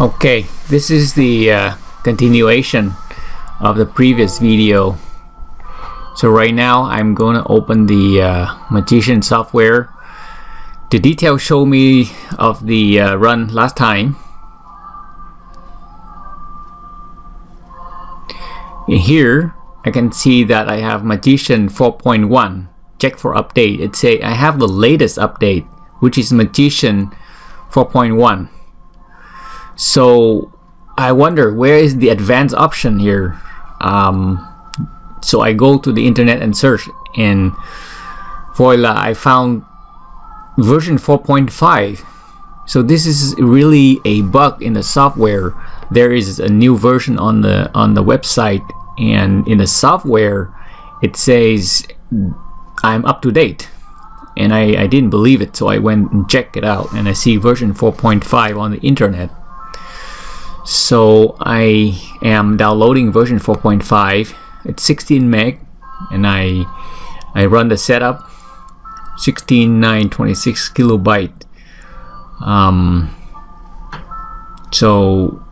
Okay, this is the uh, continuation of the previous video. So right now I'm going to open the uh, Magician software. The details show me of the uh, run last time. In here, I can see that I have Magician 4.1. Check for update. It say I have the latest update, which is Magician 4.1 so I wonder where is the advanced option here? Um, so I go to the internet and search and voila I found version 4.5 so this is really a bug in the software. There is a new version on the on the website and in the software it says I'm up to date. And I, I didn't believe it so I went and checked it out and I see version 4.5 on the internet so I am downloading version 4.5 it's 16 meg and I I run the setup 16926 kilobyte. Um, so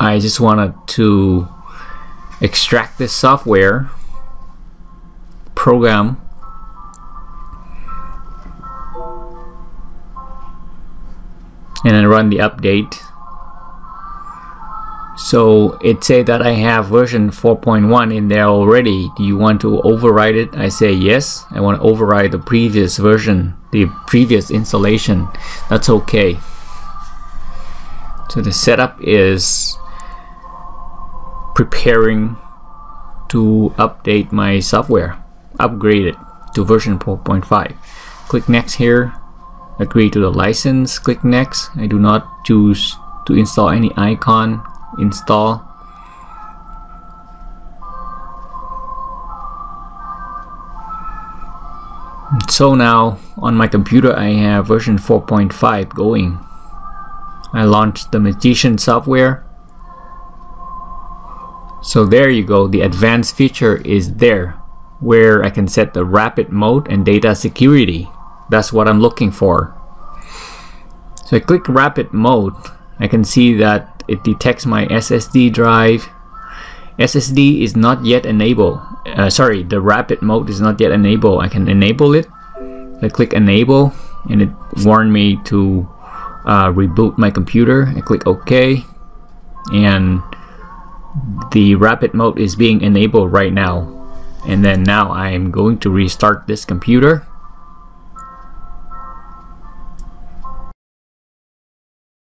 I just wanted to extract this software program and then run the update. So it said that I have version 4.1 in there already. Do you want to override it? I say yes. I want to override the previous version the previous installation. That's okay. So the setup is preparing to update my software upgrade it to version 4.5 click next here agree to the license. Click next. I do not choose to install any icon. Install. So now on my computer I have version 4.5 going. I launched the Magician software. So there you go. The advanced feature is there where I can set the rapid mode and data security that's what I'm looking for. So I click rapid mode. I can see that it detects my SSD drive. SSD is not yet enabled. Uh, sorry, the rapid mode is not yet enabled. I can enable it. I click enable and it warned me to uh, reboot my computer. I click OK and the rapid mode is being enabled right now. And then now I'm going to restart this computer